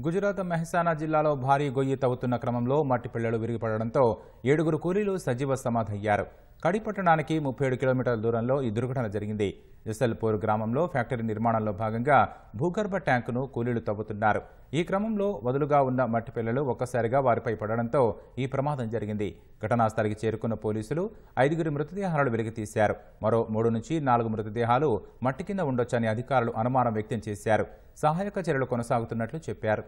గుజరాత్ మెహసానా జిల్లాలో భారీ గొయ్యి తవ్వుతున్న క్రమంలో మట్టి పిల్లలు విరిగిపడడంతో ఏడుగురు కూలీలు సజీవ సమాధయ్యారు. కడిపట్టణానికి ముప్పై ఏడు కిలోమీటర్ల దూరంలో ఈ దుర్ఘటన జరిగింది. జసల్పూర్ గ్రామంలో ఫ్యాక్టరీ నిర్మాణంలో భాగంగా భూగర్భ ట్యాంకును కూలీలు తవ్వుతున్నారు. ఈ క్రమంలో వదులుగా ఉన్న మట్టి పిల్లలు ఒక్కసారిగా వారిపై పడడంతో ఈ ప్రమాదం జరిగింది. ఘటనా స్థలికి చేరుకున్న పోలీసులు ఐదుగురి మృతదేహాలను వెలికితీశారు. మరో మూడు నుంచి నాలుగు మృతదేహాలు మట్టి కింద ఉండొచ్చని అధికారులు అనుమానం వ్యక్తం చేశారు. సహాయక చర్యలు కొనసాగుతున్నట్లు చెప్పారు.